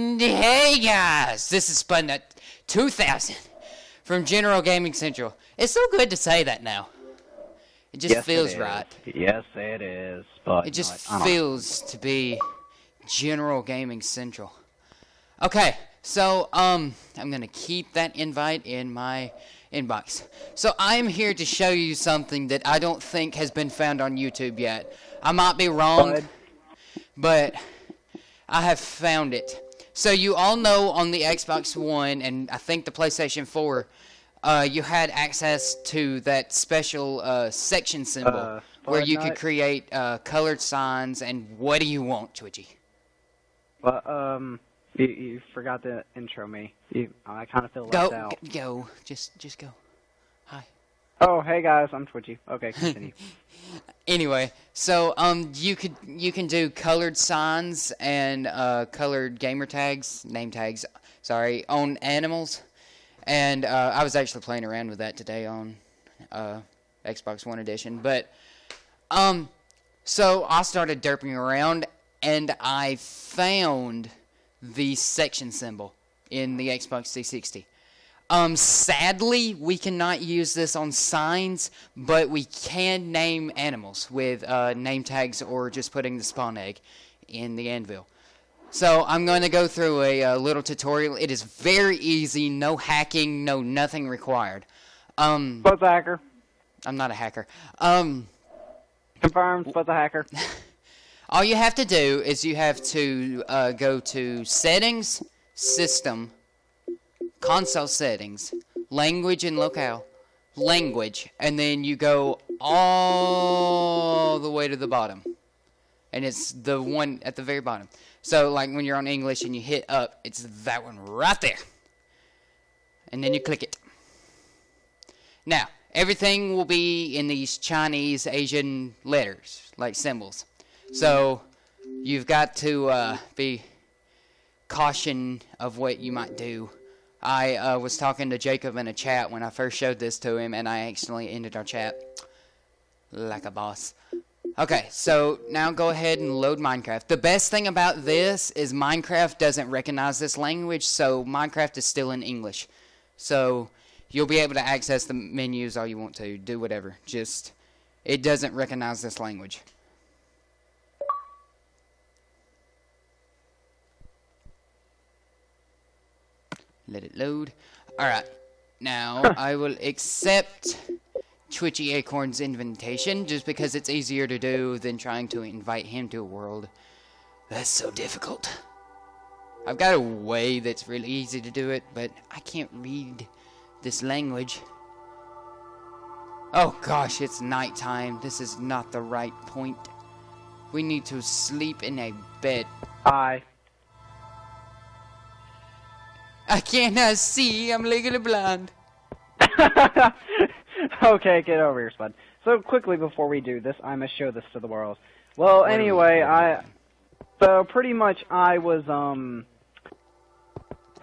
Hey guys, this is Spudnut 2000 from General Gaming Central. It's so good to say that now. It just yes, feels it right. Yes, it is. But It just no, feels to be General Gaming Central. Okay, so um, I'm gonna keep that invite in my inbox. So I'm here to show you something that I don't think has been found on YouTube yet. I might be wrong, Bud. but I have found it. So you all know on the Xbox One and I think the PlayStation 4, uh, you had access to that special uh, section symbol Uh, where you Fortnite? could create uh, colored signs and what do you want, Twitchy? But um, you, you forgot to intro me. You, I kind of feel left Go, out. go, just, just go. Hi. Oh, hey guys, I'm Twitchy. Okay, continue. Anyway, so um, you could you can do colored signs and uh, colored gamer tags, name tags, sorry, on animals, and uh, I was actually playing around with that today on uh, Xbox One edition. But um, so I started derping around and I found the section symbol in the Xbox 360. Um, sadly, we cannot use this on signs, but we can name animals with uh, name tags or just putting the spawn egg in the anvil. So I'm going to go through a, uh little tutorial. It is very easy, no hacking, no nothing required. Um, Spud's hacker. I'm not a hacker. Um, Confirmed. Spud's a hacker. all you have to do is you have to uh, go to Settings, System, Console Settings, Language and Locale, Language, and then you go all the way to the bottom. And it's the one at the very bottom. So, like when you're on English and you hit up, it's that one right there. And then you click it. Now, everything will be in these Chinese, Asian letters, like symbols. So, you've got to uh, be caution of what you might do. I uh, was talking to Jacob in a chat when I first showed this to him, and I accidentally ended our chat like a boss. Okay, so now go ahead and load Minecraft. The best thing about this is Minecraft doesn't recognize this language, so Minecraft is still in English. So you'll be able to access the menus all you want to, do whatever. Just, it doesn't recognize this language. Let it load. Alright, now I will accept Twitchy Acorn's invitation just because it's easier to do than trying to invite him to a world. That's so difficult. I've got a way that's really easy to do it, but I can't read this language. Oh gosh, it's nighttime. This is not the right point. We need to sleep in a bed. Hi. I cannot see. I'm legally blind. okay, get over here, Spud. So quickly before we do this, I must show this to the world. Well, we anyway? I so pretty much I was um.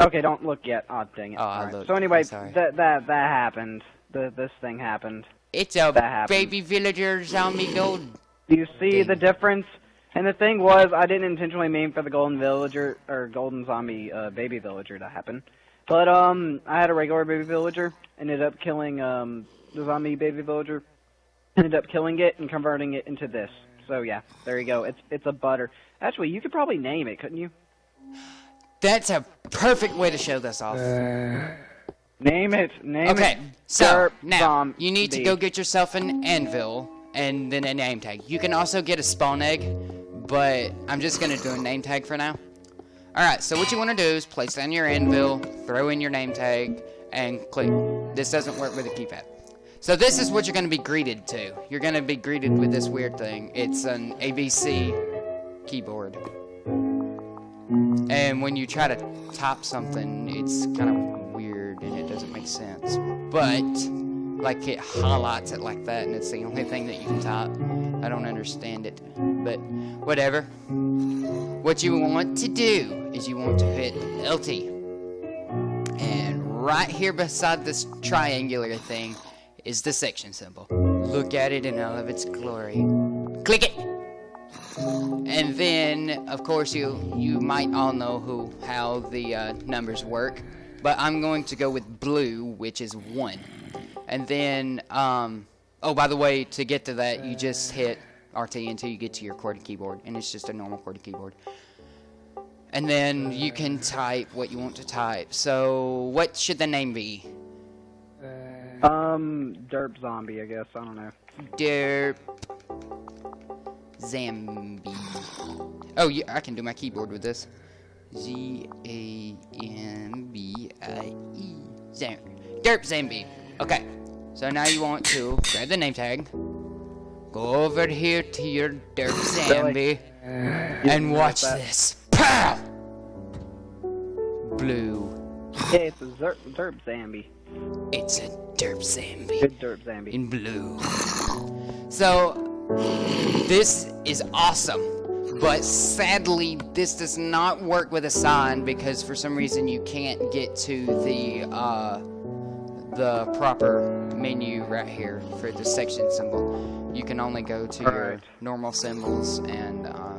Okay, don't look yet. Oh, dang it. Oh, looked. So anyway, that that that happened. The this thing happened. It's a That happened. baby villager zombie gold. Do you see Dang. the difference? And the thing was, I didn't intentionally mean for the golden villager or golden zombie uh, baby villager to happen, but um, I had a regular baby villager. Ended up killing um the zombie baby villager. Ended up killing it and converting it into this. So yeah, there you go. It's it's a butter. Actually, you could probably name it, couldn't you? That's a perfect way to show this off. Name it. Name Okay, it. Okay, so Derp now you need to go get yourself an anvil and then a name tag. You can also get a spawn egg, but I'm just gonna do a name tag for now. Alright, so what you want to do is place down your anvil, throw in your name tag, and click. This doesn't work with a keypad. So this is what you're going to be greeted to. You're going to be greeted with this weird thing. It's an ABC keyboard. And when you try to type something, it's kind of weird and it doesn't make sense. But, like, it highlights it like that, and it's the only thing that you can type. I don't understand it. But, whatever. What you want to do is you want to hit LT. And right here beside this triangular thing is the section symbol. Look at it in all of its glory. Click it! And then, of course, you you might all know who how the uh, numbers work, but I'm going to go with blue, which is one. And then, um, oh, by the way, to get to that, you just hit RT until you get to your QWERTY keyboard, and it's just a normal QWERTY keyboard. And then you can type what you want to type. So, what should the name be? Um, Derp Zombie, I guess. I don't know. Derp Zambi. Oh, yeah, I can do my keyboard with this. Z A M B I E. Zam- Derp Zambi. Okay, so now you want to grab the name tag, go over here to your Derp Zambi, and watch this. Pow! Blue. Yeah, it's a Derp, derp Zambi. It's a Derp Zambi. Good Derp Zambi. in blue. So, this is awesome. But sadly, this does not work with a sign because for some reason you can't get to the uh, the proper menu right here for the section symbol. You can only go to your Alright. normal symbols and uh,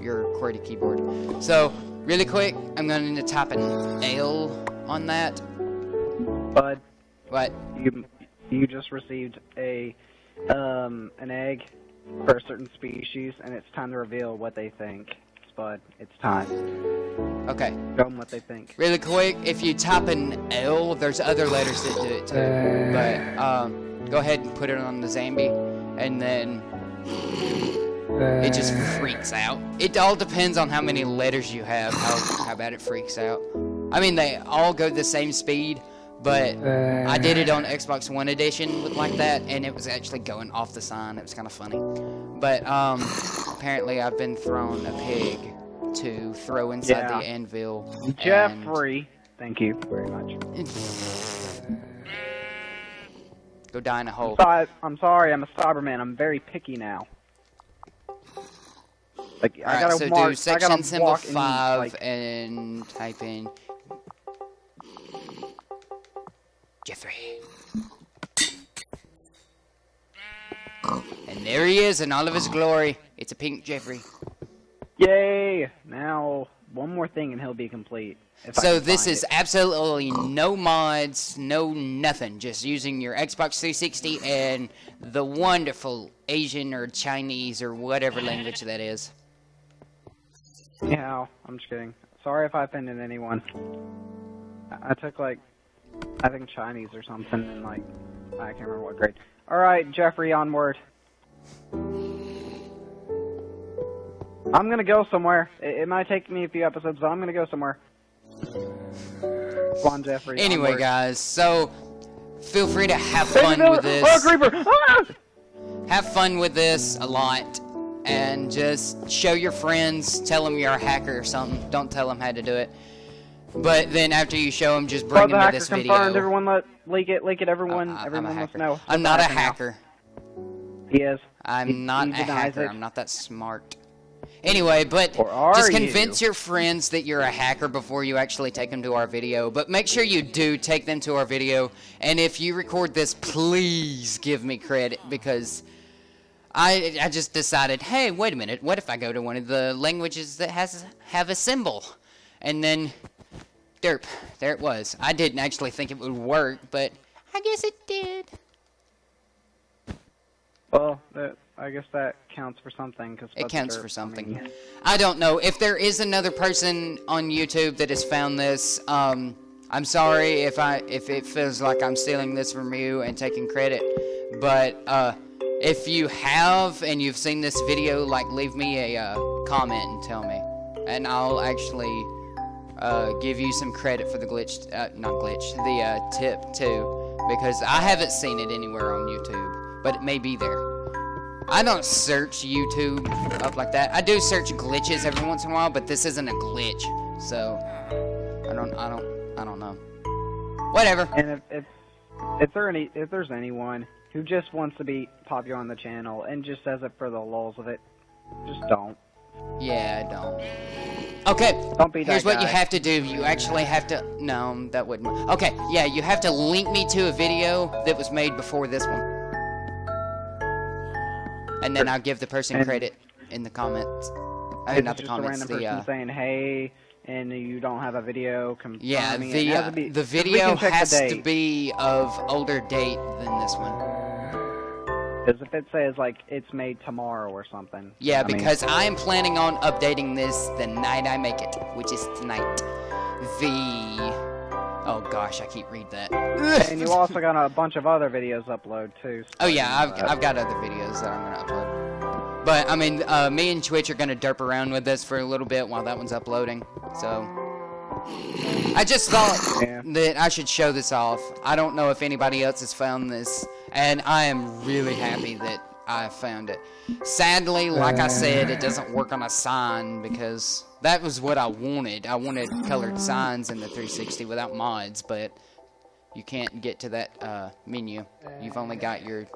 your QWERTY keyboard. So, really quick, I'm going to type an L on that. Bud, But you you just received a um an egg for a certain species, and it's time to reveal what they think. Spud, it's time. okay. Show them what they think. Really quick, if you type an L, there's other letters that do it too. But um, go ahead and put it on the Zambi, and then it just freaks out. It all depends on how many letters you have, how, how bad it freaks out. I mean, they all go the same speed, but I did it on Xbox One Edition with like that, and it was actually going off the sign. It was kind of funny. But um, apparently, I've been thrown a pig to throw inside Yeah. the anvil. and- Jeffrey, thank you very much. Go die in a hole. So, I'm sorry, I'm a Cyberman. I'm very picky now. Like I Alright, gotta so mark, do section symbol walk in, 5 like, and type in Jeffrey. There he is in all of his glory. It's a pink Jeffrey. Yay! Now one more thing and he'll be complete. So this is it. absolutely no mods, no nothing. Just using your Xbox 360 and the wonderful Asian or Chinese or whatever language that is. Yeah, I'm just kidding. Sorry if I offended anyone. I, I took like, I think Chinese or something, and like, I can't remember what grade. All right, Jeffrey, onward. I'm gonna go somewhere. It, it might take me a few episodes, but I'm gonna go somewhere. Come on, Jeffrey. Anyway, onward. guys, so feel free to have Baby fun with this. Oh, creeper! Ah! have fun with this a lot and just show your friends tell them you're a hacker or something don't tell them how to do it but then after you show them just Oh, bring the them to this confirmed. video Everyone let leak it. Leak it. Everyone. I'm everyone must know. i'm not a hacker He is. i'm He- not a hacker it. i'm not that smart anyway but just you? convince your friends that you're a hacker before you actually take them to our video but make sure you do take them to our video and if you record this please give me credit because I I just decided, hey, wait a minute, what if I go to one of the languages that has have a symbol, and then, derp, there it was. I didn't actually think it would work, but I guess it did. Well, that, I guess that counts for something. Cause It counts for I something. mean, I don't know if there is another person on YouTube that has found this. Um, I'm sorry if I if it feels like I'm stealing this from you and taking credit, but uh, if you have and you've seen this video, like leave me a uh, comment and tell me, and I'll actually uh, give you some credit for the glitch, uh, not glitch, the uh, tip too, because I haven't seen it anywhere on YouTube, but it may be there. I don't search YouTube up like that. I do search glitches every once in a while, but this isn't a glitch, so I don't, I don't, I don't know. Whatever. And if, if if there any if there's anyone who just wants to be popular on the channel and just says it for the lulls of it, just don't. Yeah, I don't. Okay, Don't be that here's what you have to do. You actually have to. No, that wouldn't. Okay, yeah, you have to link me to a video that was made before this one, and then I'll give the person credit. in the comments. I Is mean, not the comments. The uh, saying hey, and you don't have a video yeah, the has uh, be- the video check the has to be of older date than this one. Because if it says like it's made tomorrow or something. Yeah, I mean, because I am planning on updating this the night I make it, which is tonight. The oh gosh, I can't read that. and you also got a bunch of other videos upload too. so Oh yeah, I've, I've got other videos that I'm gonna upload. But I mean, uh, me and Twitch are gonna derp around with this for a little bit while that one's uploading. So I just thought Yeah. that I should show this off. I don't know if anybody else has found this, and I am really happy that I found it. Sadly, like I said, it doesn't work on a sign because that was what I wanted. I wanted colored signs in the 360 without mods, but you can't get to that uh, menu. You've only got your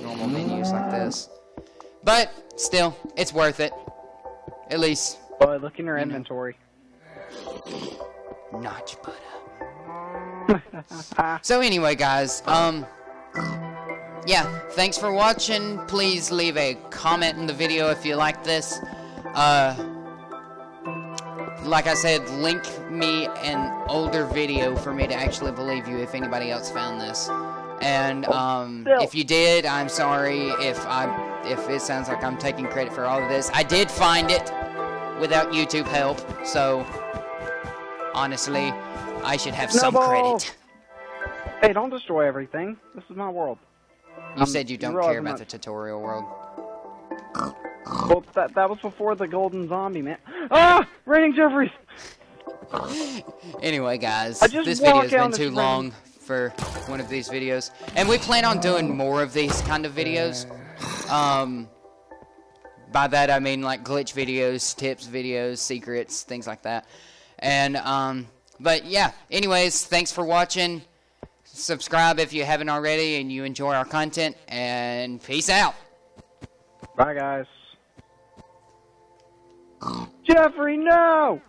normal menus like this. But still, it's worth it. At least Boy, look in your you know. inventory. not butter. So anyway, guys, um, yeah, thanks for watching. Please leave a comment in the video if you like this. Uh, like I said, link me an older video for me to actually believe you if anybody else found this. And um, if you did, I'm sorry if I if it sounds like I'm taking credit for all of this. I did find it without YouTube help, so honestly, I should have some credit. Hey, don't destroy everything. This is my world. You Um, said you you don't care about not- the tutorial world. Well, that that was before the golden zombie man. Ah, raining Jeffries. Anyway, guys, this video's been too long for one of these videos, and we plan on doing more of these kind of videos. Um, by that I mean like glitch videos, tips videos, secrets, things like that. And um, but yeah. Anyways, thanks for watching. Subscribe if you haven't already, and you enjoy our content. And peace out. Bye, guys. Jeffrey, no!